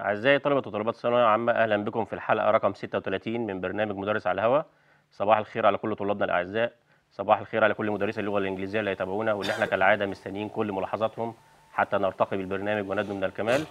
أعزائي طلبة وطالبات الثانوية العامة أهلا بكم في الحلقة رقم 36 من برنامج مدرس على الهواء صباح الخير على كل طلابنا الأعزاء. صباح الخير على كل مدرسي اللغة الإنجليزية اللي يتابعونا واللي إحنا كالعادة مستنيين كل ملاحظاتهم حتى نرتقي بالبرنامج وندنو من الكمال.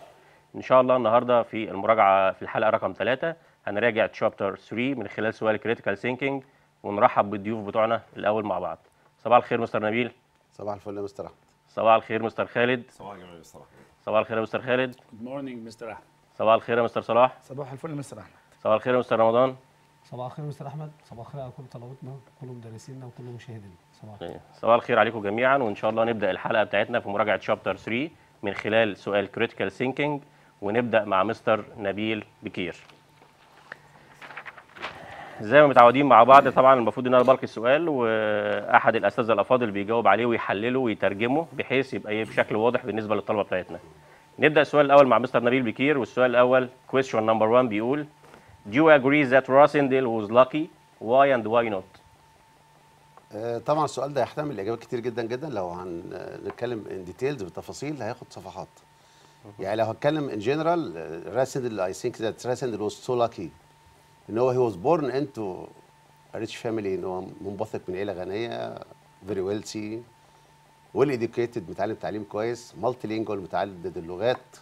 إن شاء الله النهاردة في المراجعة في الحلقة رقم 3 هنراجع chapter 3 من خلال سؤال critical thinking ونرحب بالضيوف بتوعنا الأول مع بعض. صباح الخير مستر نبيل. صباح الفل يا مستر أحمد. صباح الخير مستر خالد. صباح الجمال يا مستر أحمد. صباح الخير يا مستر خالد. Good morning مستر أحمد. صباح الخير يا مستر صلاح. صباح الفل مستر أحمد. صباح الخير يا مستر رمضان. صباح الخير مستر أحمد. صباح الخير على كل طلبتنا كل مدرسينا وكل مشاهدينا. صباح الخير. صباح الخير عليكم جميعا وإن شاء الله نبدأ الحلقة بتاعتنا في مراجعة chapter 3 من خلال سؤال critical thinking ونبدأ مع مستر نبيل بكير. زي ما متعودين مع بعض طبعا المفروض إن أنا بلقي السؤال وأحد الاساتذه الأفاضل بيجاوب عليه ويحلله ويترجمه بحيث يبقى إيه بشكل واضح بالنسبة للطلبة بتاعتنا. نبدأ السؤال الأول مع مستر نبيل بكير والسؤال الأول question number 1 بيقول Do you agree that Rosendale was lucky? Why and why not? آه، طبعا السؤال ده يحتمل إجابات كتير جدا جدا. لو هنتكلم in details بالتفاصيل هياخد صفحات. يعني لو هتكلم in general راسندل I think that راسندل was so lucky ان هو he was born into rich family إن هو منبثق من عيلة غنية very wealthy well educated متعلم تعليم كويس multilingual متعدد اللغات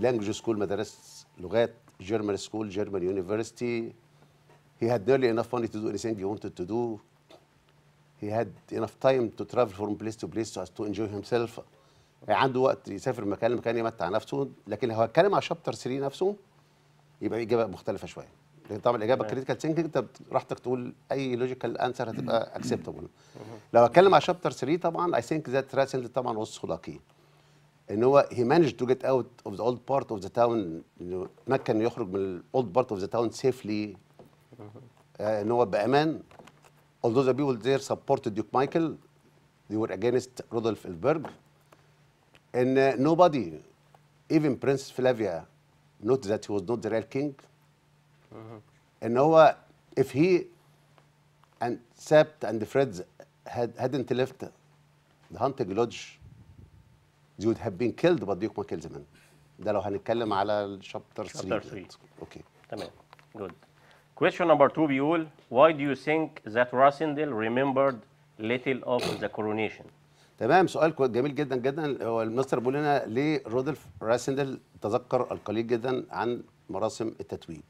language school مدارس لغات German school German university he had nearly enough money to do anything he wanted he had enough time to travel from place to place so as to enjoy himself. يعني عنده وقت يسافر من مكان لمكان يمتع نفسه لكن لو هتكلم على chapter 3 نفسه يبقى إجابة مختلفة شوية. لكن طبعا الاجابه critical thinking انت براحتك تقول اي logical answer هتبقى acceptable لو هتكلم على شابتر 3 طبعا اي ثينك ذات راسل طبعا so lucky ان هو he managed to get out of the old part of the town انه تمكن يخرج من الاولد بارت اوف ذا تاون سيفلي ان هو بامان although the people there supported Duke Michael they were against Rudolf Elberg and uh, nobody even Prince Flavia noticed that he was not the real king ان هو if he and Sept and the Freds had hadn't left the hunting lodge they would have been killed by Duke زمان ده لو هنتكلم على الشابتر 3 Chapter 3. أوكي تمام good question number 2 بيقول why do you think that Rosendale remembered little of the coronation تمام سؤال جميل جدا جدا هو المستر بيقول لنا ليه رودولف راسندل تذكر القليل جدا عن مراسم التتويج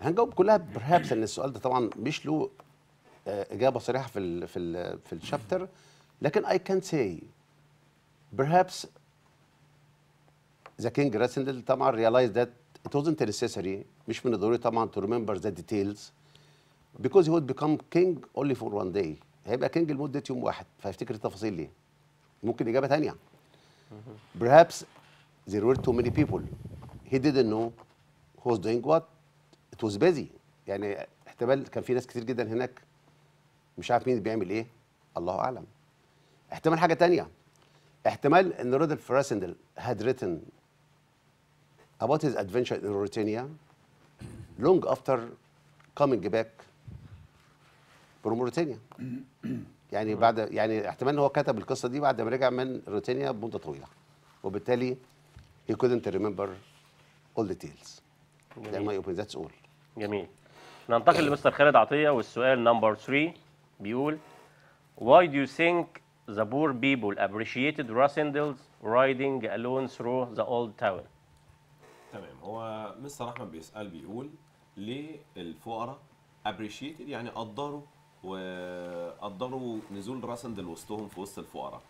هنجاوب كلها برهابس ان السؤال ده طبعا مش له آه، اجابه صريحه في ال في ال في الشابتر لكن I can say perhaps the king راسندل طبعا realized that it wasn't necessary مش من الضروري طبعا to remember the details because he would become king only for one day هيبقى كينج لمده يوم واحد فهيفتكر التفاصيل ليه ممكن اجابه ثانية perhaps there were too many people he didn't know who was doing what busy. يعني احتمال كان في ناس كتير جدا هناك مش عارف مين بيعمل إيه. الله أعلم. احتمال حاجة تانية. احتمال إن رودolf راسندل had written about his adventure in Mauritania long after coming back from Mauritania يعني بعد يعني احتمال إن هو كتب القصة دي بعد ما رجع من موريتانيا بمده طويلة. وبالتالي he couldn't remember all details. ده my opinion that's all. جميل. ننتقل لمستر خالد عطية والسؤال نمبر 3 بيقول Why do you think the poor people appreciated Rosendale's riding alone through the old town? تمام. هو مستر أحمد بيسأل بيقول ليه الفقراء appreciated يعني قدروا وقدروا نزول راسندل وسطهم في وسط الفقراء.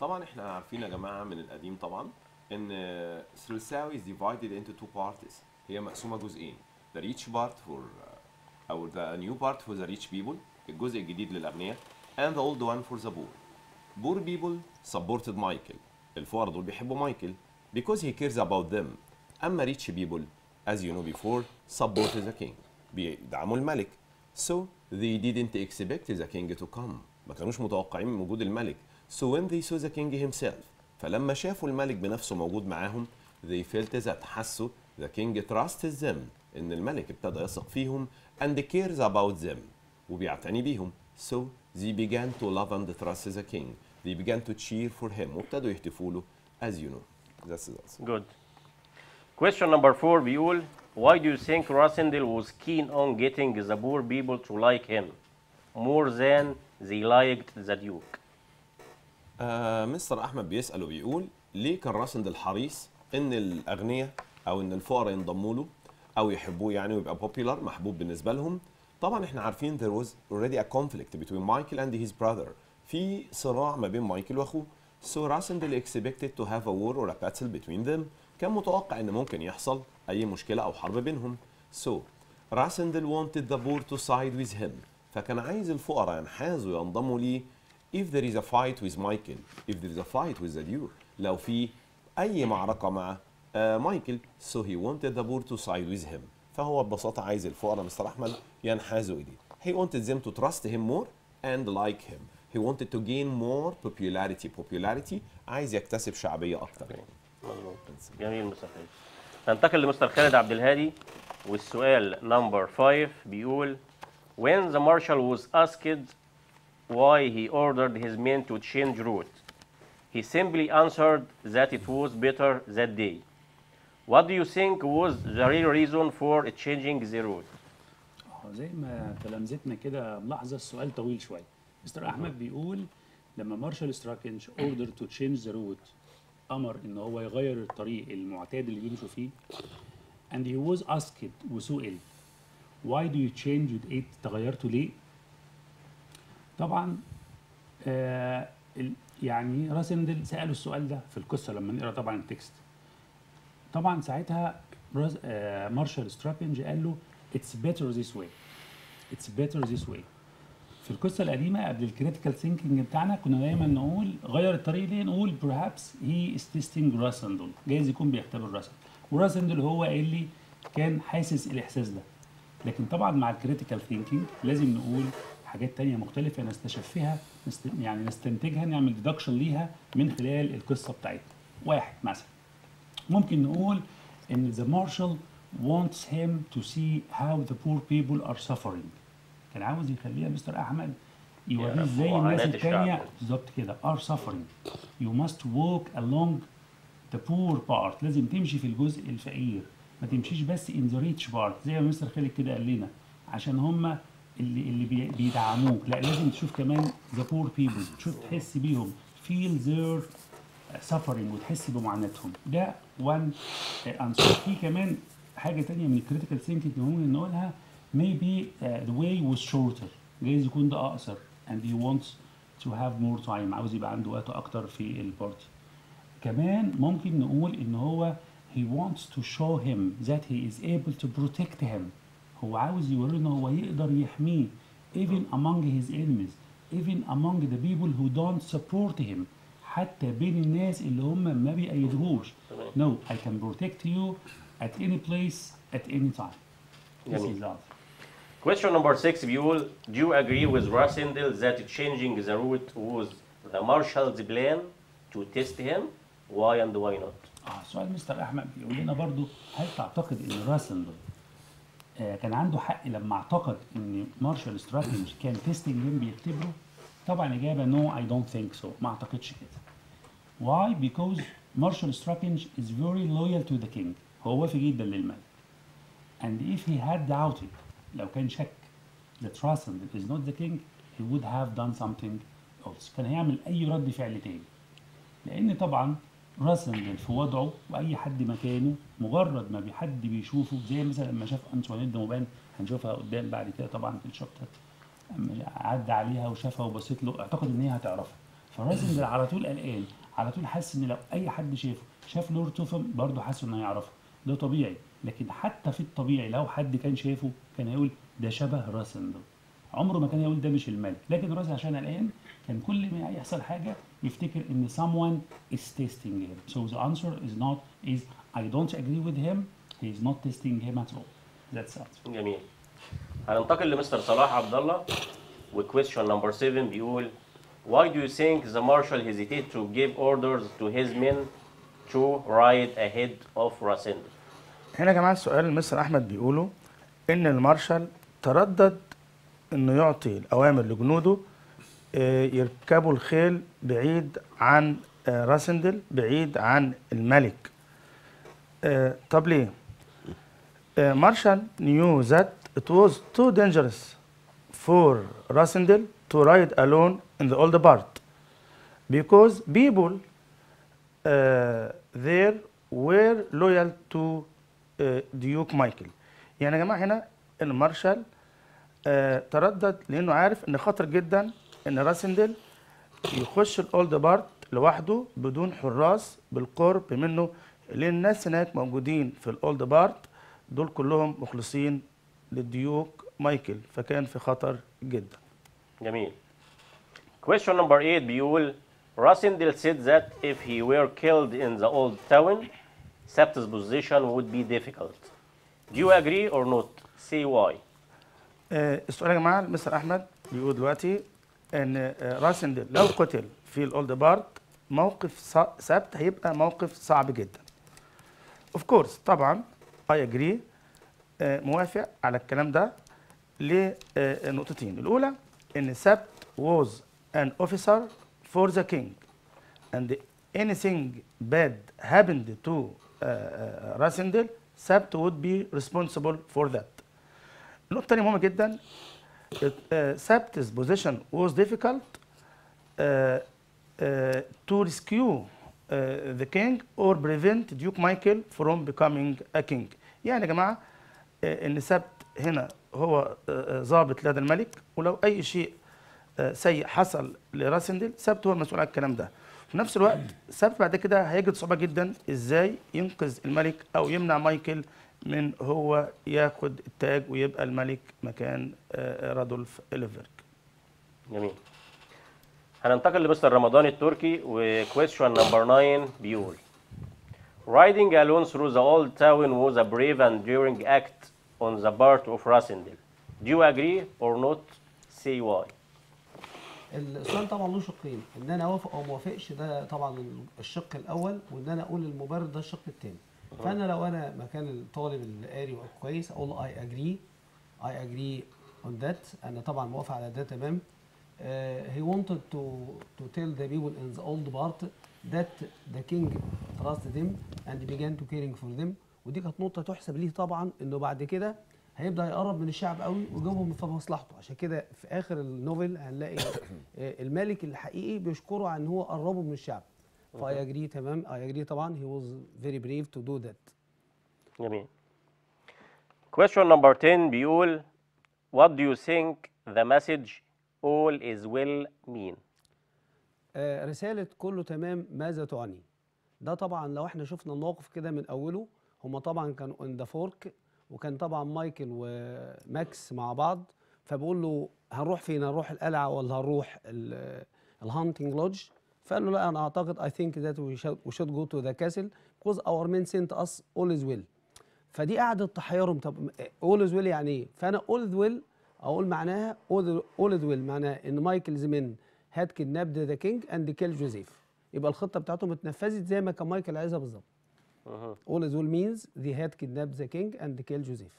طبعا إحنا عارفين يا جماعة من القديم طبعا إن سلساوي is divided into two parts هي مقسومة جزئين. The rich part for أو the new part for the rich people الجزء الجديد للاغنياء and the old one for the poor poor people supported مايكل الفقراء دول بيحبوا مايكل because he cares about them اما rich people as you know before supported the king بيدعموا الملك so they didn't expect the king to come ما كانوش متوقعين من وجود الملك so when they saw the king himself فلما شافوا الملك بنفسه موجود معاهم they felt that حسوا the king trusts them ان الملك ابتدى يثق فيهم and cares about them وبيعتني بيهم so they began to love and trust the king they began to cheer for him وابتدوا يهتفوا له as you know that's it Good. Question number four بيقول Why do you think Rasindel was keen on getting the poor people to like him more than they liked the Duke? آه مستر احمد بيسال وبيقول ليه كان راسند الحريص ان الاغنياء أو ان الفقراء ينضموا له أو يحبوه يعني ويبقى بوبيلر محبوب بالنسبة لهم طبعا إحنا عارفين there was already a conflict between Michael and his brother في صراع ما بين مايكل واخوه so راسندل expected to have a war or a battle between them كان متوقع ان ممكن يحصل اي مشكله أو حرب بينهم so راسندل wanted the poor to side with him فكان عايز الفقراء ينحازوا ينضموا ليه if there is a fight with Michael if there is a fight with the Duke لو في اي معركه مع آه مايكل so he wanted the poor to side with him فهو ببساطه عايز الفقراء مستر احمد ينحازوا اليه he wanted them to trust him more and like him he wanted to gain more popularity popularity عايز يكتسب شعبيه اكتر مظبوط جميل مستر خالد ننتقل لمستر خالد عبد الهادي والسؤال نمبر 5 بيقول When the marshal was asked why he ordered his men to change route, he simply answered that it was better that day. What do you think was the real reason for changing the route? آه زي ما تلامذتنا كده ملاحظة السؤال طويل شوية. مستر أحمد بيقول لما مارشال ستراكنج order to change the route أمر إن هو يغير الطريق المعتاد اللي بيمشوا فيه and he was asked وسئل why do you change it إيه تغيرتوا ليه؟ طبعا آه يعني راسندل سأله السؤال ده في القصة لما نقرأ طبعا ال text. طبعا ساعتها آه مارشال ستراكنج قال له it's better this way. it's better this way. في القصة القديمة قبل ال critical thinking بتاعنا كنا دايما نقول غير الطريق ليه نقول perhaps he is testing راسندل جايز يكون بيختبر راسندل وراسندل هو اللي كان حاسس الإحساس ده. لكن طبعا مع ال critical thinking لازم نقول حاجات تانية مختلفة نستشفها نست... يعني نستنتجها نعمل ديدكشن ليها من خلال القصة بتاعتنا. واحد مثلا. ممكن نقول إن the marshal wants him to see how the poor people are suffering. كان عاوز يخليها مستر أحمد يوريه إزاي الناس التانية. بالظبط كده are suffering. You must walk along the poor part. لازم تمشي في الجزء الفقير. ما تمشيش بس in the rich part. زي ما مستر خالد كده قال لنا عشان هم اللي اللي بي- بيدعموك. لا لازم تشوف كمان the poor people. تشوف تحس بيهم. Feel their suffering وتحس بمعاناتهم ده one answer في كمان حاجة تانية من ال critical thinking ممكن نقولها maybe uh, the way was shorter جايز يكون ده اقصر and he wants to have more time عاوز يبقى عنده وقت أكتر في ال party كمان ممكن نقول ان هو he wants to show him that he is able to protect him هو عاوز يوريه ان هو يقدر يحميه even among his enemies even among the people who don't support him حتى بين الناس اللي هم ما بيأيدوهوش no I can protect you at any place at any time this is love Question number 6 بيقول Do you agree with Rasindel that changing the route was the marshal's plan to test him? Why and why not? آه سؤال مستر احمد بيقول لنا برضو هل تعتقد ان راسندل آه كان عنده حق لما اعتقد ان مارشال ستراكنج كان testing him بيختبره طبعا الاجابه no I don't think so ما أعتقدش كده. Why? Because Marshal Strackenge is very loyal to the king. هو وافي جدا للملك. And if he had doubted لو كان شك that Rasindel is not the king he would have done something else. كان هيعمل أي رد فعل تاني. لأن طبعا راسندل في وضعه وأي حد مكانه مجرد ما حد بيشوفه زي مثلا لما شاف انطوانيت موبان هنشوفها قدام بعد كده طبعا في الشابتر. عدى عليها وشافها وبصيت له اعتقد إن هي هتعرفه. فراسندل على طول قلقان على طول حاسس إن لو أي حد شافه شاف لورد توفم برضه حاسس إنه هيعرفه. ده طبيعي. لكن حتى في الطبيعي لو حد كان شافه كان هيقول ده شبه راسندل عمره ما كان يقول ده مش الملك. لكن راس عشان قلقان كان كل ما يحصل حاجة يفتكر إن someone is testing him. So the answer is not is I don't agree with him. He is not testing him at all. That's it. جميل. هننتقل لمستر صلاح عبد الله و question number 7 بيقول Why do you think the marshal hesitated to give orders to his men to ride ahead of Rasindel? هنا يا جماعة السؤال مستر أحمد بيقوله إن المارشال تردد إنه يعطي الأوامر لجنوده آه، يركبوا الخيل بعيد عن آه، راسندل بعيد عن الملك آه طب ليه؟ مارشال knew that it was too dangerous for Rassendel to ride alone in the old part because people uh, there were loyal to uh, Duke Michael. يعني يا جماعة هنا المارشال آه تردد لأنه عارف إن خطر جدا إن راسندل يخش ال old part لوحده بدون حراس بالقرب منه لأن الناس هناك موجودين في ال old part دول كلهم مخلصين لل Duke مايكل فكان في خطر جدا. جميل. Question number 8 بيقول Rossendale said that if he were killed in the old town Sept's position would be difficult. Do you agree or not? Say why. آه السؤال يا جماعة مستر أحمد بيقول دلوقتي إن آه راسندل لو قتل في ال old part موقف سبت هيبقى موقف صعب جدا. of course طبعا I agree موافق على الكلام ده لنقطتين الاولى ان سبت was an officer for the king and anything bad happened to uh, uh, Rasindel would be responsible for that النقطة الثانية مهمة جدا Sabt's position was difficult uh, uh, to rescue uh, the king or prevent Duke Michael from becoming a king. يعني يا جماعة آه، إن سبت هنا هو آه، آه، ضابط لدى الملك ولو أي شيء آه، سيء حصل لراسندل سبت هو المسؤول عن الكلام ده. في نفس الوقت سبت بعد كده هيجد صعوبة جدا إزاي ينقذ الملك أو يمنع مايكل من هو ياخد التاج ويبقى الملك مكان آه، رادولف إليفرك. جميل هننتقل لمستر رمضان التركي و question number 9 بيقول Riding alone through the old town was a brave and daring act on the part of Rasindel. Do you agree or not? Say why. السؤال طبعا له شقين إن أنا أوافق أو ما اوافقش ده طبعا الشق الأول وإن أنا أقول المبرر ده الشق الثاني فأنا لو أنا مكان الطالب اللي قاري كويس أقول I agree, I agree on that أنا طبعا موافق على ده تمام هي wanted to to tell the people in the old part that the king trusted them and began to caring for them. ودي كانت نقطة تحسب ليه طبعا إنه بعد كده هيبدأ يقرب من الشعب قوي ويجيبهم في مصلحته. عشان كده في آخر ال novel هنلاقي الملك الحقيقي بيشكره عن إن هو قربه من الشعب. ف I agree تمام. I agree طبعا. He was very brave to do that. جميل. Question number 10 بيقول What do you think the message all is well mean? آه، رسالة كله تمام ماذا تعني؟ ده طبعا لو إحنا شفنا الموقف كده من أوله هما طبعا كانوا in the fork وكان طبعا مايكل وماكس مع بعض فبقول له هنروح فين؟ هنروح القلعة ولا هنروح ال hunting lodge؟ فقال له لا I think that we should, we should go to the castle because our men sent us all is well. فدي قعدت تحيرهم طب all is well يعني إيه؟ فأنا all is well أقول معناها all is well معناها إن Michael's men had kidnapped the king and killed Joseph يبقى الخطة بتاعتهم اتنفذت زي ما كان مايكل عايزها بالظبط. All is well means they had kidnapped the king and killed Joseph.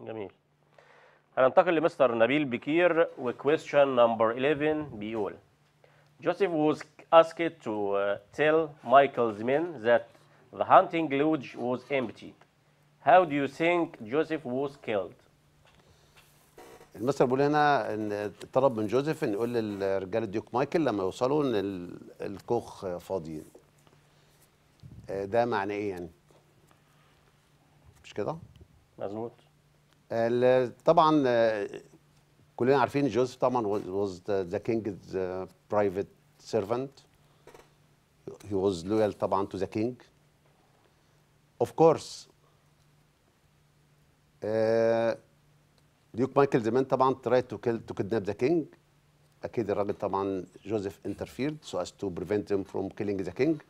جميل. هننتقل لمستر نبيل بكير و question number 11 بيقول Joseph was asked to uh, tell Michael's men that the hunting lodge was empty. How do you think Joseph was killed? المستر بيقول هنا إن طلب من جوزيف إن يقول للرجاله ديوك مايكل لما يوصلوا إن ال- الكوخ فاضي آه، ده معناه إيه يعني؟ مش كده؟ مظبوط. ال- طبعا آه، كلنا عارفين جوزيف طبعا was the king's private servant. He was loyal طبعا to the king. Of course آه، ديوك مايكل زمان طبعا tried to kill to kidnap the king أكيد الراجل طبعا جوزيف interfered so as to prevent him from killing the king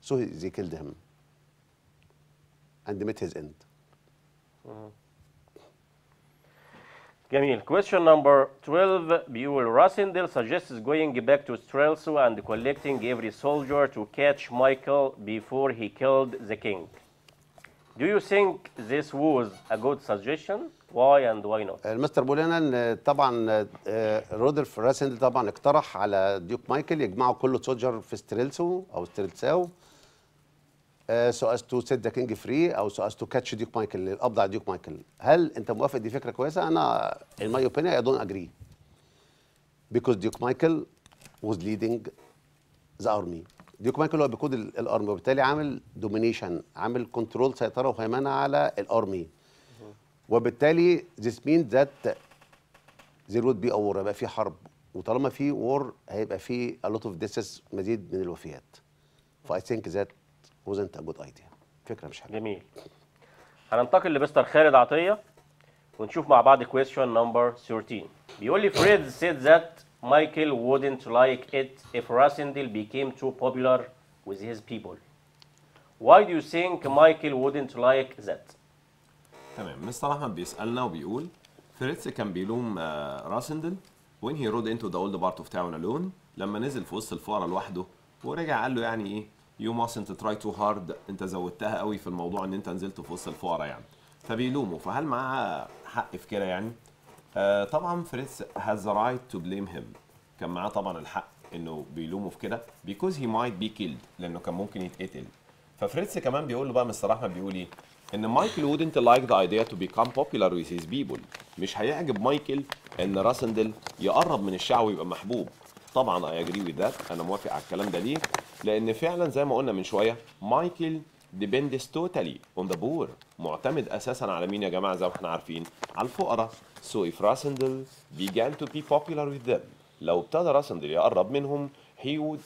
so he- they killed him and met his end جميل question number 12 بيقول Rasindel suggests going back to Strelso and collecting every soldier to catch Michael before he killed the king. Do you think this was a good suggestion? Why and why not? المستر بيقول لنا ان طبعا آه، رودولف راسندل طبعا اقترح على Duke مايكل يجمعوا كل soldier في ستريلسو أو ستريلساو. so as to set the king free أو so as to catch Duke مايكل القبض على Duke مايكل. هل أنت موافق دي فكرة كويسة؟ أنا in my opinion I don't agree. Because Duke مايكل was leading the army. Duke مايكل هو بيقود ال- ال army وبالتالي عامل domination عامل control سيطرة وهيمنه على ال army. وبالتالي means that there would be a war هيبقى في حرب. وطالما في war هيبقى في a lot of deaths مزيد من الوفيات. ف I think that wasn't a good idea. فكرة مش حلوة. جميل. هننتقل لمستر خالد عطية ونشوف مع بعض question number 13 بيقول لي فريد said that Michael wouldn't like it if Rasindel became too popular with his people. Why do you think Michael wouldn't like that? تمام مستر أحمد بيسألنا وبيقول فريتز كان بيلوم راسندل when he rode into the old part of town alone لما نزل في وسط الفقراء لوحده ورجع قال له يعني إيه you mustn't try too hard أنت زودتها قوي في الموضوع إن أنت نزلت في وسط الفقراء يعني فبيلومه فهل معاه حق في كده يعني آه طبعا فريتز the right to blame him. كان معاه طبعا الحق إنه بيلومه في كده. Because he might be killed لأنه كان ممكن يتقتل. ففريتز كمان بيقول له بقى مستر أحمد بيقول إيه؟ إن مايكل wouldn't like the idea to become popular with his people. مش هيعجب مايكل إن راسندل يقرب من الشعب ويبقى محبوب. طبعا I agree with that. أنا موافق على الكلام ده ليه؟ لأن فعلا زي ما قلنا من شوية مايكل depends totally on the poor معتمد أساسا على مين يا جماعة؟ زي ما إحنا عارفين على الفقراء. So if راسندل began to be popular with them لو ابتدى راسندل يقرب منهم he would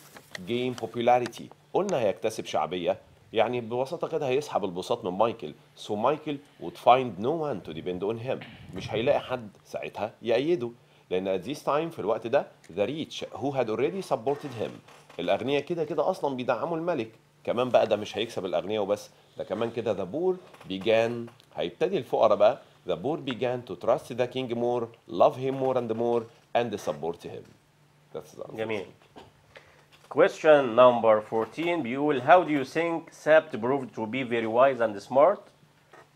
gain popularity. قلنا هيكتسب شعبية يعني ببساطة كده هيسحب البساط من مايكل. So مايكل would find no one to depend on him. مش هيلاقي حد ساعتها يأيده. لأن at this time في الوقت ده the rich who had already supported him. الأغنياء كده كده أصلا بيدعموا الملك. كمان بقى ده مش هيكسب الأغنياء وبس ده كمان كده the poor began هيبتدي الفقراء بقى to trust the king more love him more and more and support him That's the answer. جميل. Question number 14 بيقول How do you think Sabt proved to be very wise and smart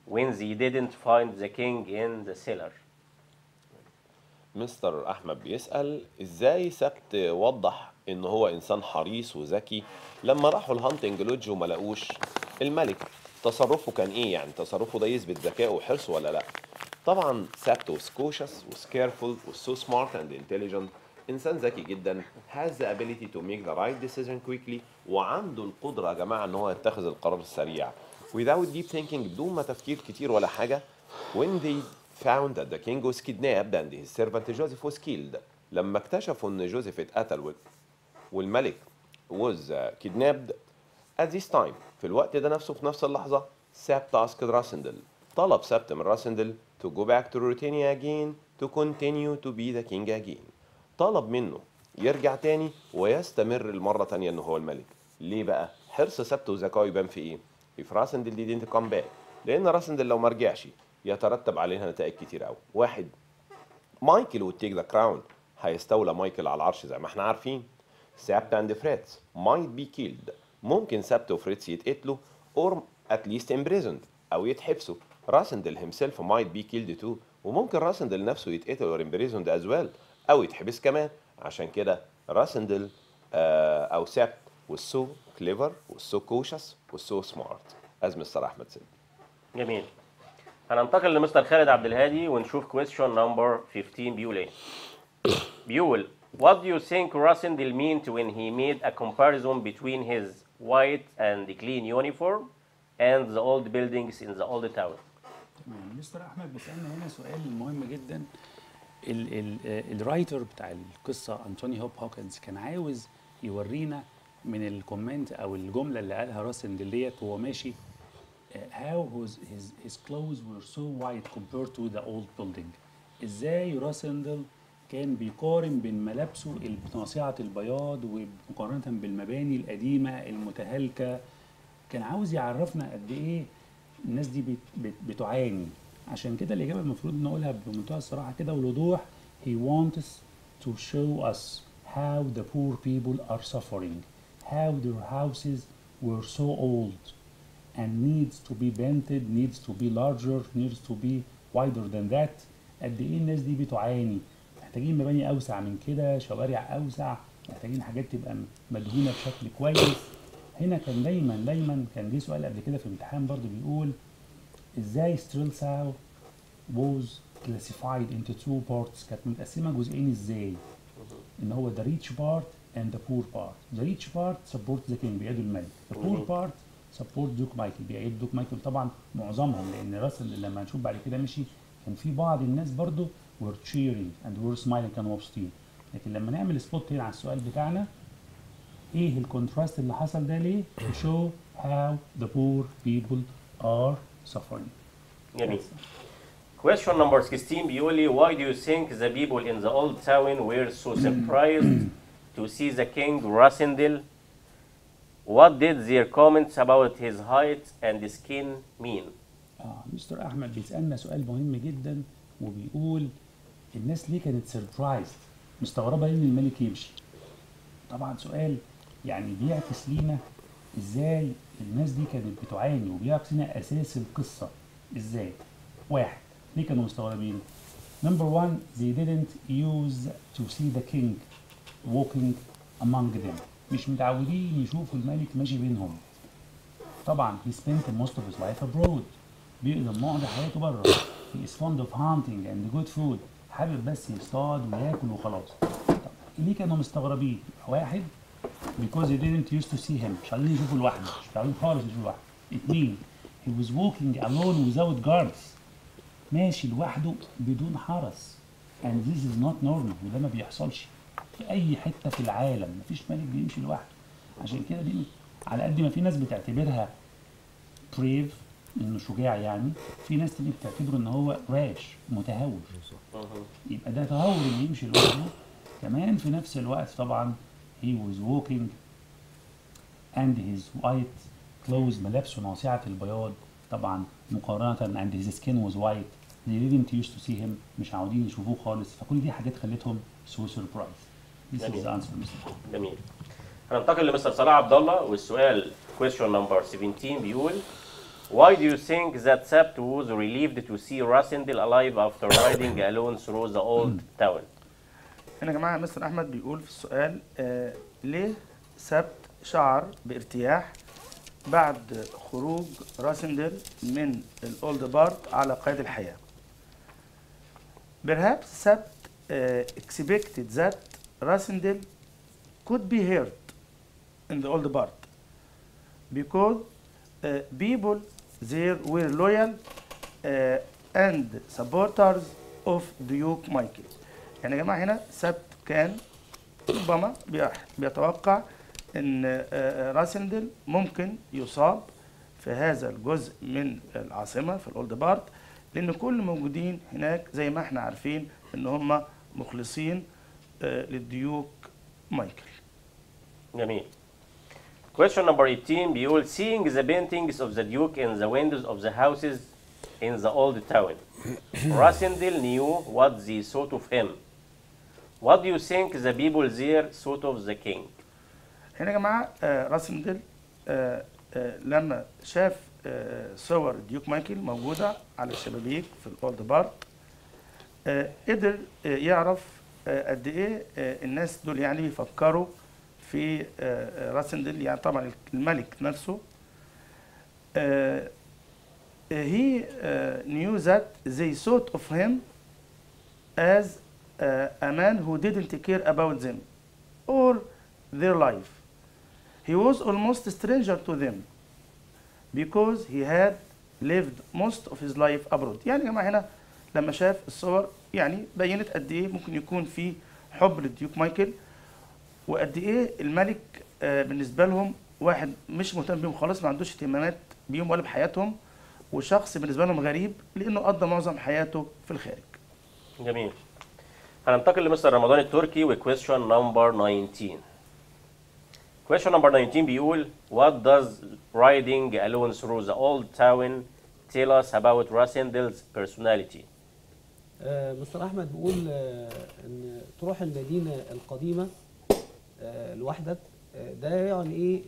when they didn't find the king in the cellar? مستر احمد بيسال إزاي سبت وضح إن هو إنسان حريص وذكي. لما راحوا ال hunting lodge وما لقوش الملك تصرفه كان إيه يعني؟ تصرفه ده يثبت ذكائه وحرصه ولا لأ؟ طبعا was careful was so smart and intelligent. إنسان ذكي جدا has the ability to make the right decision quickly وعنده القدرة يا جماعة إن هو يتخذ القرار السريع. Without deep thinking بدون ما تفكير كتير ولا حاجة when they found that the king was kidnapped and his servant Joseph was killed لما اكتشفوا إن جوزيف اتقتل والملك was uh, kidnapped at this time. في الوقت ده نفسه في نفس اللحظة سبت asked راسندل طلب سبت من راسندل to go back to Ruritania again to continue to be the king again. طلب منه يرجع تاني ويستمر المرة تانية إنه هو الملك. ليه بقى؟ حرص سبت وذكائه يبان في إيه؟ if راسندل didn't come back. لأن راسندل لو ما رجعش يترتب عليها نتائج كتير قوي واحد مايكل would take the crown. هيستولى مايكل على العرش زي ما إحنا عارفين. سابت and فريتز might be killed ممكن سابت وفريتز يتقتلوا or at least imprisoned أو يتحبسوا راسندل himself might be killed too وممكن راسندل نفسه يتقتل or imprisoned as well أو يتحبس كمان عشان كده راسندل آه أو سابت was so cautious was so smart as Mr. Ahmed said جميل. هننتقل لمستر خالد عبد الهادي ونشوف question number 15 بيقول إيه؟ بيقول What do you think Rasindel meant when he made a comparison between his white and clean uniform and the old buildings in the old town? تمام مستر احمد بيسالنا هنا سؤال مهم جدا ال- ال- آه، الرايتر بتاع القصه انتوني هوب هوكنز كان عاوز يورينا من الكومنت او الجمله اللي قالها راسندل ديت وهو ماشي آه، how his, his, his clothes were so white compared to the old building ازاي راسندل كان بيقارن بين ملابسه ناصعة البياض ومقارنة بالمباني القديمة المتهالكة. كان عاوز يعرفنا قد إيه الناس دي بت بت بتعاني. عشان كده الإجابة المفروض نقولها بمنتهى الصراحة كده والوضوح. He wants to show us how the poor people are suffering how their houses were so old and needs to be painted needs to be larger needs to be wider than that. قد إيه الناس دي بتعاني؟ محتاجين مباني أوسع من كده شوارع أوسع محتاجين حاجات تبقى مدهونة بشكل كويس. هنا كان دايما دايما كان جه سؤال قبل كده في امتحان برضو بيقول إزاي ستريلساو was classified into two parts كانت متقسمة جزئين إزاي؟ إن هو the rich part and the poor part. the rich part support the king بيأيدوا الملك. the poor part support Duke مايكل بيأيد Duke مايكل طبعا معظمهم لأن راسندل لما نشوف بعد كده مشي كان في بعض الناس برضو were cheering and were smiling كانوا مبسوطين لكن لما نعمل سبوت هنا على السؤال بتاعنا ايه الكونتراست اللي حصل ده ليه to show how the poor people are suffering جميل Question number 16 بيقول لي why do you think the people in the old town were so surprised to see the king Rasindel? What did their comments about his height and skin mean? اه مستر احمد بيسالنا سؤال مهم جدا وبيقول الناس ليه كانت سربرايز مستغربة ليه إن الملك يمشي؟ طبعا سؤال يعني بيعكس لينا إزاي الناس دي كانت بتعاني وبيعكس لنا أساس القصة. إزاي؟ واحد ليه كانوا مستغربين؟ Number one they didn't use to see the king walking among them. مش متعودين يشوفوا الملك ماشي بينهم. طبعا he spent most of his life abroad. بيقضي معظم حياته بره. He is fond of hunting and good food. حابب بس يصطاد وياكل وخلاص؟ طب ليه كانوا مستغربين؟ واحد because they didn't used to see him. مش عايزين يشوفوا لوحده. مش عايزين خالص يشوفوا لوحده. اتنين he was walking alone without guards. ماشي لوحده بدون حرس. And this is not normal. وده ما بيحصلش في أي حتة في العالم. مفيش ملك بيمشي لوحده. عشان كده دي على قد ما في ناس بتعتبرها brave. إنه شجاع يعني. في ناس تانية بتعتبره إن هو راش متهور. يبقى ده تهور اللي يمشي لوحده. كمان في نفس الوقت طبعا he was walking and his white clothes ملابسه ناصعة البياض. طبعا مقارنة and his skin was white. They didn't used to see him. مش عاودين يشوفوه خالص. فكل دي حاجات خلتهم so surprised. This is جميل. the answer Mr. جميل. هننتقل لمستر صلاح عبد الله والسؤال question number 17 بيقول Why do you think that Sabt was relieved to see Rasindel alive after riding alone through the old town? هنا يا جماعه مستر احمد بيقول في السؤال آه ليه سبت شعر بارتياح بعد خروج راسندل من الاولد بارت على قيد الحياه Perhaps Sabt uh, expected that Rasindel could be heard in the old part because uh, people there were loyal uh, and supporters of Duke Michael. يعني يا جماعة هنا سبت كان ربما بيتوقع إن آه، آه، راسندل ممكن يصاب في هذا الجزء من العاصمة في الأولد بارت لأن كل موجودين هناك زي ما إحنا عارفين إن هم مخلصين آه، لل Duke مايكل جميل. Question number 18 بيقول Seeing the paintings of the Duke in the windows of the houses in the old town, Rasindel knew what they thought of him. What do you think the people there thought of the king? هنا يا جماعة آه، راسندل آه، آه، لما شاف آه، صور Duke مايكل موجوده على الشبابيك في ال old part آه، قدر آه، يعرف آه، قد إيه آه، الناس دول يعني بيفكروا في آه، آه، راسندل يعني طبعا الملك نفسه آه، he uh, knew that they thought of him as uh, a man who didn't care about them or their life. He was almost a stranger to them because he had lived most of his life abroad. يعني يا جماعة هنا لما شاف الصور يعني بينت قد إيه ممكن يكون في حب لل Duke Michael وقد إيه الملك آه، بالنسبة لهم واحد مش مهتم بيهم خالص ما عندوش اهتمامات بيهم ولا بحياتهم وشخص بالنسبة لهم غريب لأنه قضى معظم حياته في الخارج. جميل. هننتقل لمستر رمضان التركي و question number 19. Question number 19 بيقول What does riding alone through the old town tell us about Rasendel's personality? آه، مستر أحمد بيقول آه، إن تروح المدينة القديمة آه، لوحدك. آه، ده يعني إيه؟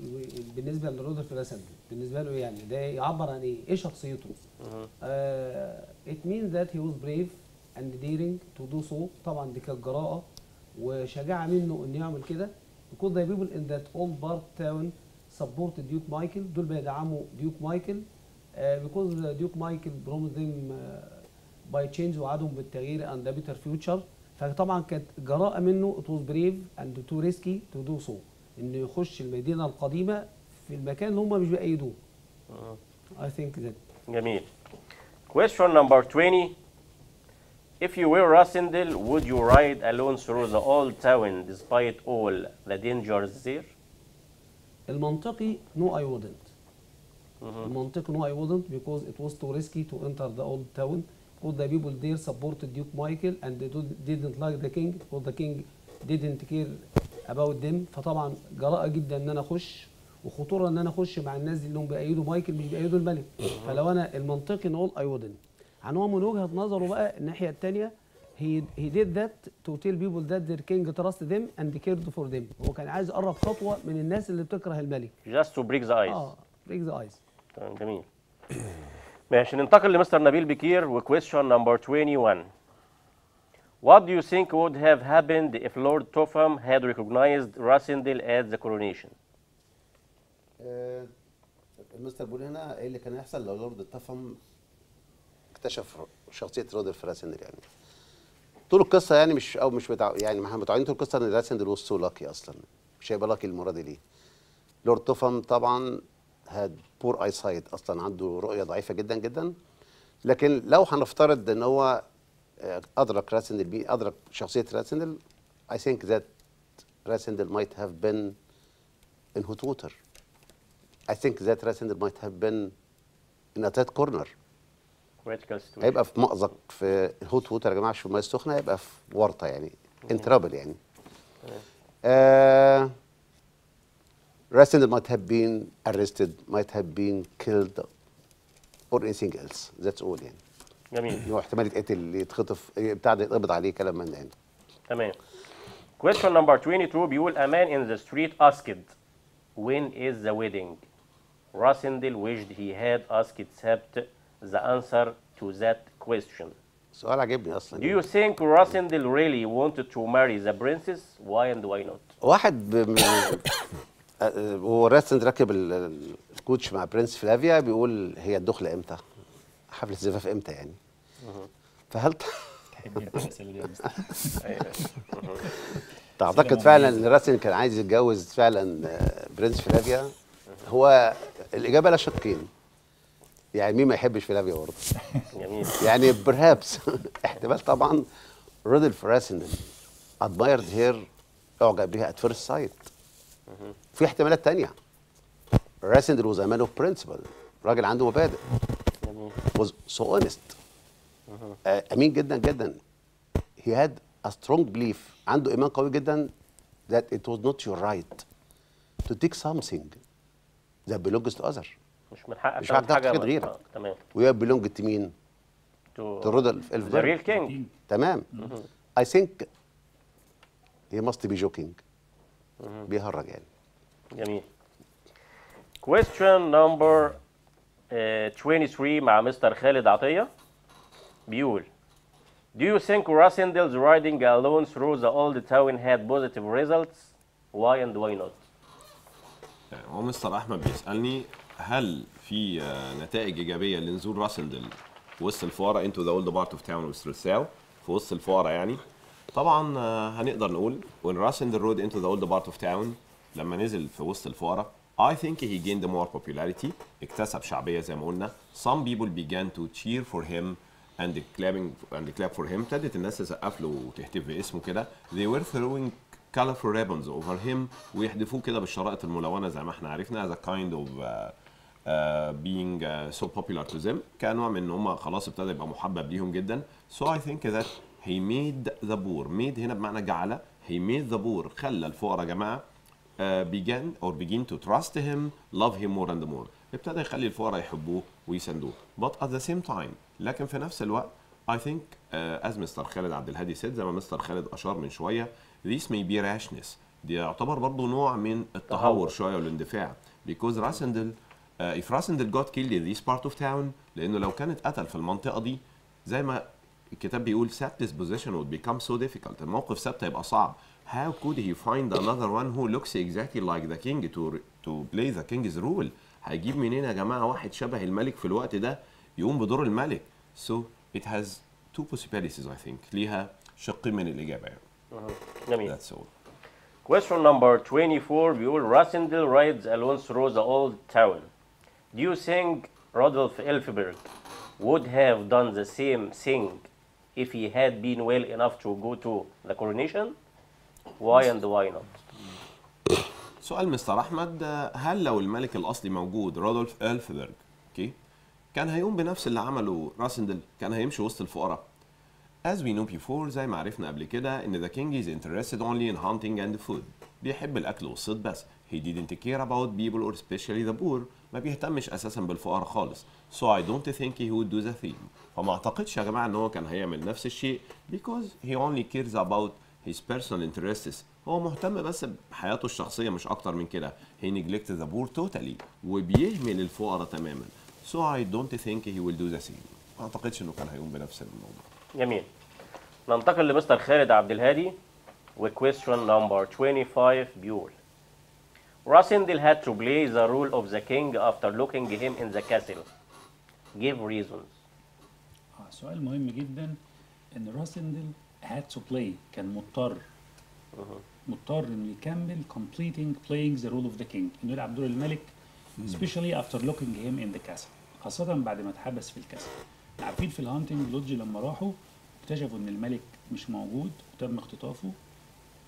بالنسبة لرودolf راسندل بالنسبة له يعني ده يعبر عن إيه؟ إيه شخصيته. آه، it means that he was brave and daring to do so. طبعا دي كانت جراءة وشجاعة منه إنه يعمل كده. Because the people in that old part town support Duke Michael دول بيدعموا Duke Michael because Duke Michael promised them uh, by change وعدهم بالتغيير and a better future. فطبعا كانت جراءة منه was brave and too risky to do so انه يخش المدينة القديمة في المكان اللي هم مش بيأيدوه I think that جميل question number 20 if you were Rasindel would you ride alone through the old town despite all the dangers there المنطقي no I wouldn't المنطقي no I wouldn't because it was too risky to enter the old town because the people there supported Duke Michael and they didn't like the king because the king didn't care about them فطبعا جراءة جدا ان أنا اخش وخطورة ان أنا اخش مع الناس دي اللي هم بيأيدوا مايكل مش بيأيدوا الملك فلو أنا المنطقي نقول I wouldn't عن هو من وجهة نظره بقى الناحية التانية he, he did that to tell people that their king trusted them and cared for them هو كان عايز يقرب خطوة من الناس اللي بتكره الملك just to break the ice آه break the ice تمام جميل ماشي ننتقل لمستر نبيل بكير و question number 21 What do you think would have happened if Lord Topham had recognized Rassendyll at the coronation? مستر بول هنا إيه اللي كان يحصل لو لورد توفم اكتشف شخصية رودر في راسندل يعني. طول القصة يعني مش أو مش بتاع يعني إحنا متعودين طول القصة إن راسندل so lucky أصلا مش هيبقى lucky المرة دي ليه؟ لورد توفم طبعا had poor eyesight أصلا عنده رؤية ضعيفة جدا جدا. لكن لو هنفترض إن هو آه، أدرك راسندل بي أدرك شخصية راسندل I think that Rassendyll might have been in hot water. I think that Rassendyll might have been in a tight corner. Critical situation. هيبقى في مأزق في ال hot water يا جماعة مش في المية السخنة هيبقى في ورطة يعني in trouble يعني. آه Rasindel might have been arrested might have been killed or anything else that's all يعني جميل هو احتمال يتقتل يتخطف بتاع ده يتقبض عليه كلام من ده يعني تمام question number 22 بيقول a man in the street asked when is the wedding Rasindel wished he had asked Sept the answer to that question سؤال عجبني اصلا Do you think Rasindel really wanted to marry the princess? Why and why not? واحد آه، وهو راسند راكب ال- ال- الكوتش مع برنس فلافيا بيقول هي الدخلة إمتى؟ حفلة الزفاف إمتى يعني؟ فهل تعتقد فعلا إن راسندل كان عايز يتجوز فعلا آه، Princess Flavia؟ هو الإجابة لا شقين. يعني مين ما يحبش فلافيا برضه؟ جميل. يعني perhaps احتمال طبعا رودلف راسندل admired her أعجب بها at first sight في احتمالات تانية. راسندل was man of principle راجل عنده مبادئ. was so honest أمين جدا جدا. he had a strong belief عنده إيمان قوي جدا that it was not your right to take something that belongs to other مش من حقك مش من حقك حاجة. آه، تمام. و belong to مين to رودولف الف the real king تمام. I think he must be joking بيهرج يعني. جميل question number uh, 23 مع مستر خالد عطية بيقول Do you think Rassendyll's riding alone through the old town had positive results? Why and why not? يعني هو مستر أحمد بيسألني هل في آه، نتائج إيجابية لنزول راسندل وسط الفقراء into the old part of town وسترلساو في وسط الفقراء يعني طبعا آه، هنقدر نقول when راسندل rode into the old part of town لما نزل في وسط الفقراء I think he gained more popularity اكتسب شعبيه زي ما قلنا some people began to cheer for him and clapping and clap for him ابتدت الناس تسقف له وتهتف باسمه كده they were throwing colorful ribbons over him ويحدفوه كده بالشرائط الملونه زي ما إحنا عرفنا as a kind of uh, uh, being uh, so popular to them كنوع من ان هم خلاص ابتدى يبقى محبب ليهم جدا so I think that he made the poor made هنا بمعنى جعل he made the poor خلى الفقراء جماعة uh, began or begin to trust him love him more and more. ابتدى يخلي الفقراء يحبوه ويساندوه. But at the same time لكن في نفس الوقت I think uh, as مستر خالد عبد الهادي said زي ما مستر خالد أشار من شوية this may be rashness. دي يعتبر برضه نوع من التهور شوية والاندفاع. Because راسندل uh, if راسندل got killed in this part of town لأنه لو كان اتقتل في المنطقة دي زي ما الكتاب بيقول Sept's position would become so difficult. الموقف سبت هيبقى صعب. how could he find another one who looks exactly like the king to to play the king's role هيجيب منين يا جماعه واحد شبه الملك في الوقت ده يقوم بدور الملك so it has two possibilities I think ليها شق من الاجابه يعني جميل that's all Question number 24 بيقول Rassendil rides alone through the old town. Do you think Rodolph Elfberg would have done the same thing if he had been well enough to go to the coronation? Why and why not? سؤال مستر أحمد هل لو الملك الأصلي موجود رودولف الفبرج أوكي كان هيقوم بنفس اللي عمله راسندل كان هيمشي وسط الفقراء؟ As we know before زي ما عرفنا قبل كده إن the king is interested only in hunting and food. بيحب الأكل والصيد بس. He didn't care about people or especially the poor. ما بيهتمش أساسا بالفقراء خالص. So I don't think he would do the same فما أعتقدش يا جماعة إن هو كان هيعمل نفس الشيء because he only cares about his personal interests هو مهتم بس بحياته الشخصيه مش أكتر من كده he neglects the poor totally وبيهمل الفقراء تماما so I don't think he will do the same ما اعتقدش انه كان هيقوم بنفس الموضوع جميل ننتقل لمستر خالد عبد الهادي وquestion number 25 بيقول Rassendil had to play the role of the king after locking him in the castle. Give reasons. آه، سؤال مهم جدا ان راسندل had to play. كان مضطر. مضطر إنه يكمل completing playing the role of the king. إنه يلعب دور الملك especially after locking him in the castle. خاصة بعد ما اتحبس في الكاسل. عارفين في ال hunting lodge لما راحوا اكتشفوا إن الملك مش موجود وتم اختطافه.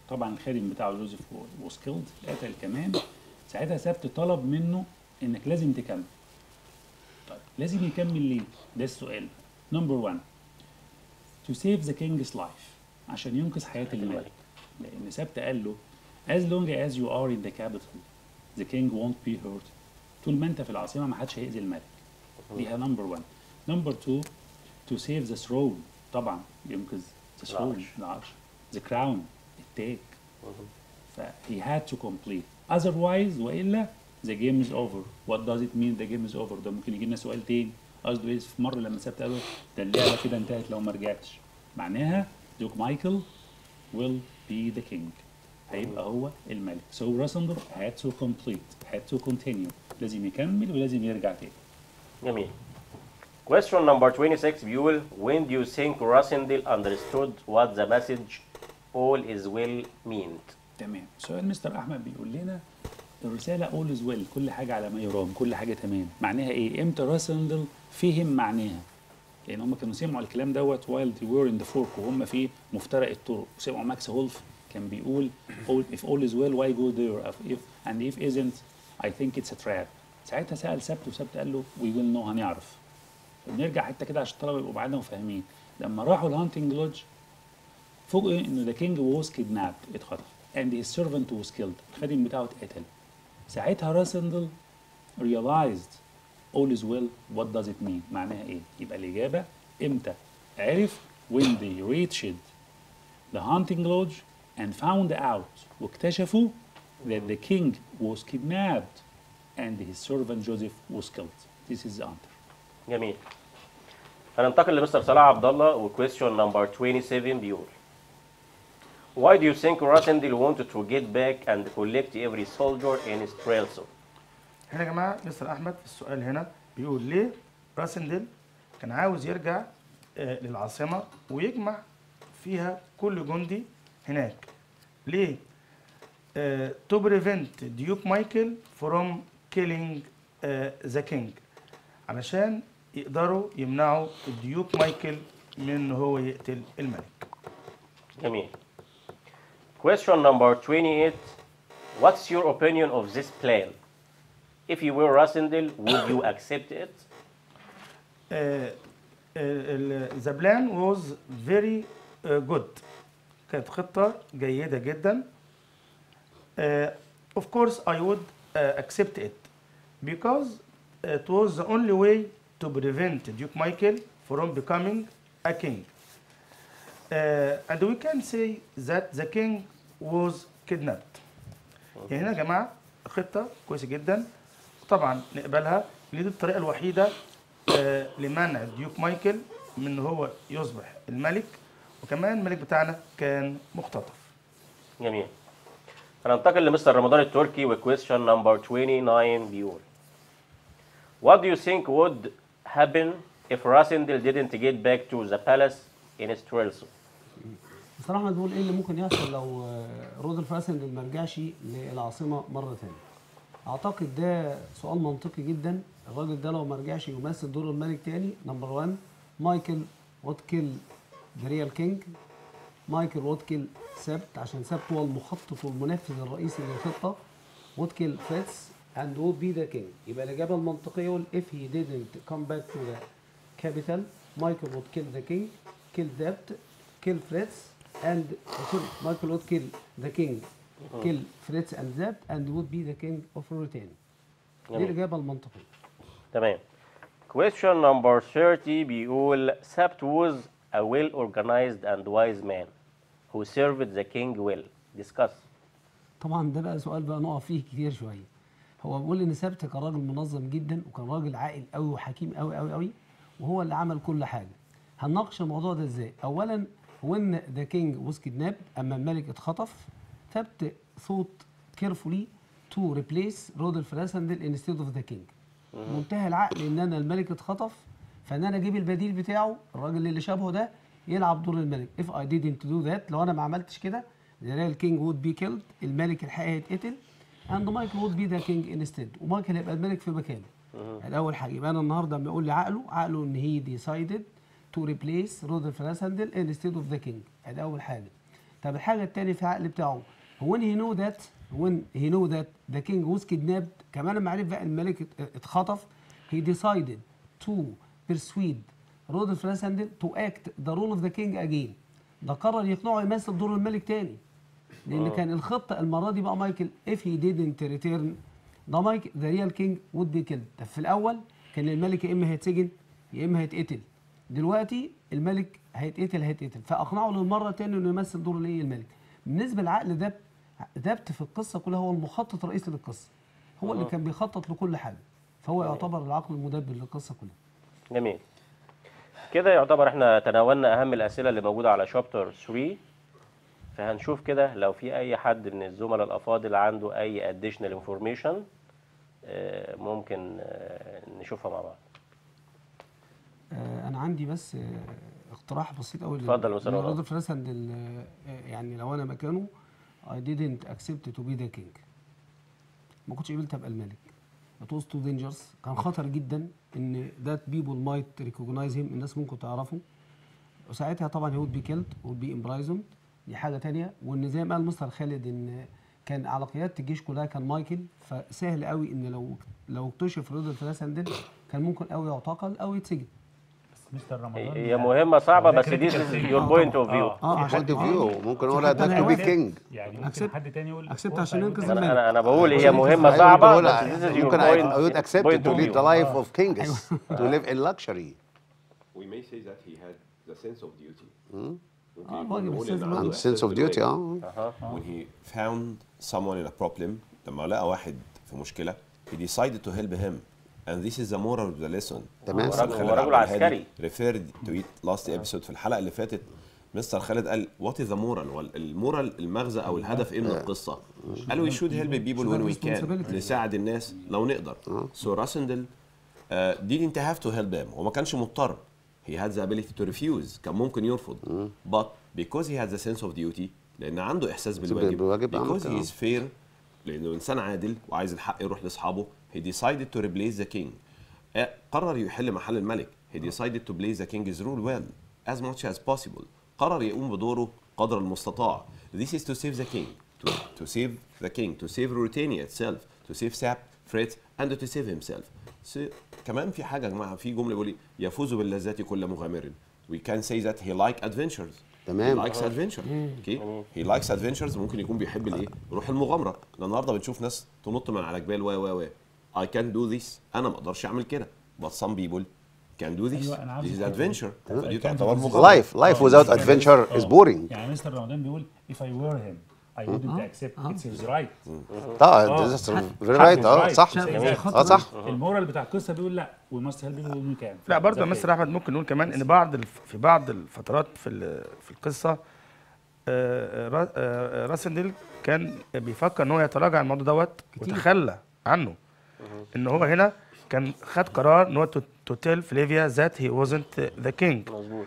طبعا الخادم بتاعه جوزيف was killed. اتقتل كمان. ساعتها سبت طلب منه إنك لازم تكمل. طيب لازم يكمل ليه؟ ده السؤال. number 1 to save the king's life عشان ينقذ حياة الملك لأن سبت قال له as long as you are in the capital the king won't be hurt طول ما أنت في العاصمة ما حدش هيأذي الملك ديها نمبر 1 نمبر 2 to save the throne طبعا ينقذ the throne العرش. العرش the crown التاج ف he had to complete otherwise والا the game is over what does it mean the game is over ده ممكن يجي لنا سؤال تاني قصده إيه؟ في مرة لما سبت قالوا ده اللعبة كده انتهت لو ما رجعتش. معناها دوك مايكل will be the king. هيبقى هو الملك. So راسندر had to complete had to continue. لازم يكمل ولازم يرجع تاني. جميل. Question number 26 بيقول When do you think Rassendil understood what the message all is well meant? تمام. سؤال مستر أحمد بيقول لنا الرسالة is well كل حاجة على ما يرام كل حاجة تمام. معناها إيه؟ إمتى راسندل فهم معناها؟ لأن هم كانوا سمعوا الكلام دوت while they were in the fork وهم في مفترق الطرق. وسمعوا ماكس هولف كان بيقول if all is well why go there if, and if isn't I think it's a trap. ساعتها سأل سبت وسبت قال له we will know هنعرف. نرجع حتة كده عشان الطلبة يبقوا بعدنا وفاهمين لما راحوا ال hunting lodge فوجئوا ان the king was kidnapped اتخطف. And his servant was killed. الخادم بتاعه اتقتل. ساعتها راسندل realized all is well what does it mean معناها ايه يبقى الاجابه امتى عرف when they reached the hunting lodge and found out واكتشفوا that the king was kidnapped and his servant Joseph was killed this is the answer جميل. هننتقل لمستر صلاح عبد الله وquestion number 27 بيقول Why do you think Rassendil wanted to get back and collect every soldier in Strelso? هنا يا جماعة مستر أحمد في السؤال هنا بيقول ليه راسندل كان عاوز يرجع آه، للعاصمة ويجمع فيها كل جندي هناك ليه to prevent Duke Michael from killing the king علشان يقدروا يمنعوا ال Duke Michael من إن هو يقتل الملك جميل. Question number 28 What's your opinion of this plan? If you were Rassendil, would you accept it? ذا بلان واز فيري جود كانت خطه جيده جدا اوف كورس اي وود accept it because it was the only way to prevent Duke Michael from becoming a king. Uh, and we can say that the king was kidnapped. يعني هنا يا جماعة خطة كويسة جدا. طبعا نقبلها. دي الطريقة الوحيدة آه، لمنع Duke Michael من إن هو يصبح الملك. وكمان الملك بتاعنا كان مختطف. جميل. هننتقل لمستر رمضان التركي و question number 29 بيقول What do you think would happen if Rassendyll didn't get back to the palace in Strelsau? مستر احمد إيه اللي ممكن يحصل لو آه، رودولف راسندل ما رجعش للعاصمة مرة ثانية أعتقد ده سؤال منطقي جدا. الراجل ده لو ما رجعش يمثل دور الملك تاني number 1 مايكل would kill the real king. مايكل would kill سبت عشان سبت هو المخطط والمنفذ الرئيسي للخطة. would kill فريتز and would be the king. يبقى الإجابة المنطقية يقول if he didn't come back to the capital Michael would kill the king. kill kill فريتز and sorry مايكل would kill the king kill فريتز and سابت and would be the king of Ruritania دي الاجابه المنطقيه تمام question نمبر 30 بيقول سابت was a well organized and wise man who served the king well. Discuss. طبعا ده بقى سؤال بقى نقف فيه كتير شوية. هو بيقول إن سابت كان راجل منظم جدا وكان راجل عاقل قوي وحكيم قوي قوي قوي وهو اللي عمل كل حاجة. هنناقش الموضوع ده إزاي؟ اولا when the king was kidnapped اما الملك اتخطف سبت thought carefully to replace رودolf راسندل instead of the king. منتهى العقل إن أنا الملك اتخطف فإن أنا أجيب البديل بتاعه الراجل اللي شبهه ده يلعب دور الملك. If I didn't do that لو أنا ما عملتش كده the real king would be killed الملك الحقيقي هيتقتل and Michael would be the king instead. ومايكل هيبقى الملك في مكانه. ده اول حاجة يبقى أنا النهارده لما يقول لي عقله عقله إن هي decided to replace رودolf راسندل instead of the king. ده أول حاجة. طب الحاجة الثانية في العقل بتاعه. When he know that when he know that the king was kidnapped كمان لما عرف بقى الملك ات- اتخطف he decided to persuade رودولف راسندل to act the role of the king again. ده قرر يقنعه يمثل دور الملك تاني. لأن كان الخطه المرة دي بقى مايكل if he didn't return ده مايك the real king would be killed. طب في الأول كان الملك يا إما هيتسجن يا إما هيتقتل. دلوقتي الملك هيتقتل هيتقتل. فأقنعه للمره تاني إنه يمثل دور الايه الملك. بالنسبة لعقل دبت دبت في القصة كلها هو المخطط الرئيسي للقصة. هو اللي كان بيخطط لكل حاجة. فهو يعتبر العقل المدبر للقصة كلها. جميل. كده يعتبر إحنا تناولنا أهم الأسئلة اللي موجودة على chapter 3 فهنشوف كده لو في أي حد من الزملاء الأفاضل عنده أي additional information ممكن آه، نشوفها مع بعض. آه، أنا عندي بس آه، اقتراح بسيط قوي اتفضل يا أستاذ رضا. راسندل آه، يعني لو أنا مكانه I didn't accept to be the king. ما كنتش قبلت أبقى الملك. It was too dangerous. كان خطر جدا إن that people might recognize him. الناس ممكن تعرفه. وساعتها طبعا he would be killed would be imprisoned دي حاجة تانية. وإن زي ما قال مستر خالد إن كان على قياده الجيش كلها كان مايكل. فسهل قوي إن لو لو اكتشف رودolf راسندل كان ممكن قوي يعتقل أو يتسجن. مستر رمضان هي مهمه صعبه بس دي your point of view آه point عشان of view ممكن أقول ده to be. king يعني ممكن حد تاني يقول "Oh, عشان would- الملك. أنا أنا بقول هي مهمه صعبه بس ممكن I would accept to lead the life of kings to live in luxury We may say that he had the sense of duty. آه، and sense of duty. آه when he found someone in a problem لما لقى واحد في مشكله he decided to help him and this is the moral of the lesson. تمام. عبد الهادي عسكري. referred to it last episode في الحلقة اللي فاتت. مستر خالد قال what is the moral? المورال المغزى أو الهدف إيه من القصة؟ قال we should help people when we can. responsibility. نساعد الناس لو نقدر. so راسندل uh, didn't have to help them. وما كانش مضطر. He had the ability to refuse. كان ممكن يرفض. but because he had the sense of duty لأن عنده إحساس بالواجب because he is fair لأنه إنسان عادل وعايز الحق يروح لأصحابه he decided to replace the king آه، قرر يحل محل الملك he decided to place the king's rule well as much as possible قرر يقوم بدوره قدر المستطاع this is to save the king to, to save the king to save Ruritania itself to save Sap Fritz and to save himself so, كمان في حاجة يا جماعة في جمله بيقول يفوز باللذات كل مغامر we can say that he like adventures تمام. he likes adventure okay he likes adventures ممكن يكون بيحب الايه روح المغامره النهارده بنشوف ناس تنط من على جبال و و و I can do this. أنا ما أقدرش أعمل كده. But some people can do this. أيوة، this is adventure. دي كان تعتبر مغامره life life without adventure is boring. يعني مستر رمضان بيقول if I were him I wouldn't accept it's his right. طبعا this is right. آه صح. آه صح. المورال بتاع القصة بيقول لا people when we can. لا برضه يا مستر أحمد ممكن نقول كمان إن بعض. في بعض الفترات في في القصة آه، آه، راسندل كان بيفكر إن هو يتراجع عن الموضوع دوت وتخلى عنه. إن هو هنا كان خد قرار إن هو to tell فلافيا that he wasn't the king مظبوط.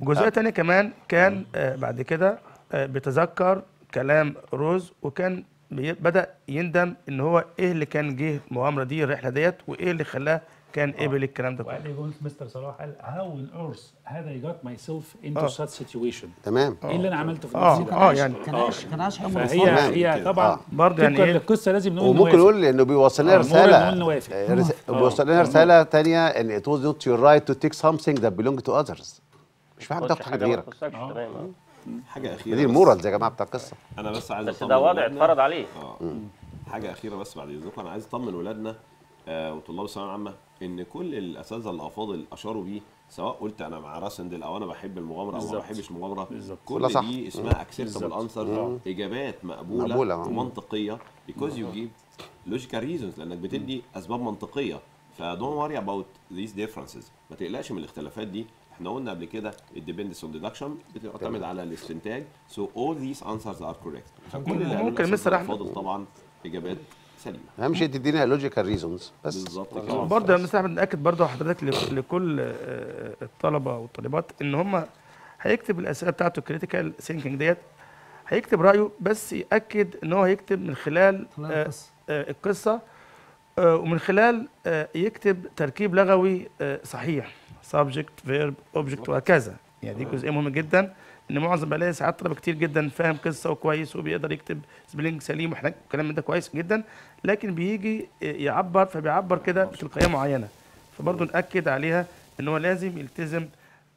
وجزئيه تانية كمان كان آه، بعد كده آه، بيتذكر كلام روز وكان بدأ يندم إن هو إيه اللي كان جه المغامره دي الرحلة ديت وإيه اللي خلاه كان قبل الكلام ده كله وقال يقول مستر صلاح قال how on earth had I got myself آه. into such situation تمام إيه اللي أنا عملته في نفسي ده آه يعني كان عايش كان عايش تمام. هي كده. طبعا آه. برضه يعني طبقا إيه للقصه لازم نقول وممكن. نقول إنه بيوصل لنا آه، رسالة. آه، آه. بيوصل لنا رسالة ثانية إن it was not your right to take something that belong to others مش في حاجة تاخد حاجة غيرك آه. حاجة أخيرة دي بس. ال morals يا جماعة بتاع القصة أنا بس عايز بس ده وضع. اتفرض عليه آه حاجة أخيرة بس بعد إذنكم أنا عايز أطمن ولادنا آه وطلاب الثانويه العامه إن كل الأساتذة الأفاضل أشاروا بيه سواء قلت أنا مع راسندل أو أنا بحب المغامرة أو ما. بحبش المغامرة بالظبط. كل كلها صح. دي اسمها acceptable. answer إجابات مقبولة, مقبولة. ومنطقية because you give logical reasons لأنك بتدي أسباب منطقية. ف don't worry about these differences. ما تقلقش من الاختلافات دي. إحنا قلنا قبل كده ال dependence on deduction بتعتمد على الاستنتاج. So all these answers are correct. فكل اللي ممكن مستر أحمد- الأفاضل طبعا إجابات سليمة. أهم شيء تدينا logical reasons بس. بالظبط كده. برضه يا مستر أحمد نأكد برضه حضرتك لك- لكل آه، الطلبة والطالبات إن هم هيكتب الأسئلة بتاعته ال critical thinking ديت هيكتب رأيه بس يأكد إن هو هيكتب من خلال آه، القصة. آه، القصة آه، ومن خلال آه، يكتب تركيب لغوي آه، صحيح subject verb object وهكذا. يعني دي جزئية مهمة جدا. إن معظم بلاقي ساعات طلبة كتير جدا فاهم قصة وكويس وبيقدر يكتب spelling سليم وحاجات كلام من ده كويس جدا لكن بيجي يعبر فبيعبر كده بتلقائية معينة. فبرضه نأكد عليها إن هو لازم يلتزم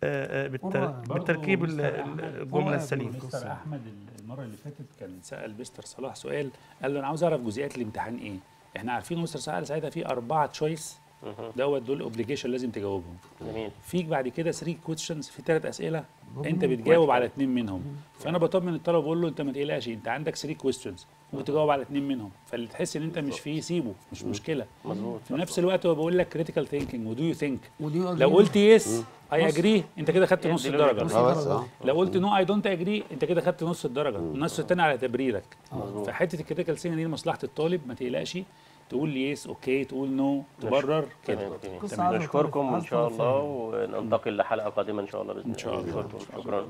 آه، آه، أحمد الجملة السليمة. مستر احمد المرة اللي فاتت كان سأل مستر صلاح سؤال قال له أنا عاوز أعرف جزئيات الامتحان إيه؟ إحنا عارفين مستر صلاح قال ساعتها في أربعة choice دوت دول obligation لازم تجاوبهم. جميل. فيك بعد كده 3 questions في ثلاث أسئلة أنت بتجاوب على اثنين منهم. فأنا بطمن الطالب بقول له أنت ما تقلقش أنت عندك 3 questions ممكن تجاوب على اثنين منهم. فاللي تحس إن أنت مش فيه سيبه مش مشكلة. مظبوط. في نفس الوقت هو بيقول لك critical thinking و do you think لو قلت yes I agree أنت كده خدت نص الدرجة. لو قلت no I don't agree أنت كده خدت نص الدرجة. النص الثاني على تبريرك. فحتة ال critical thinking دي لمصلحة الطالب ما تقلقش. تقول yes okay تقول no تبرر كده. نشكركم إن شاء الله وننتقل لحلقة قادمة إن شاء الله بإذن إن الله شاء الله. شكرا.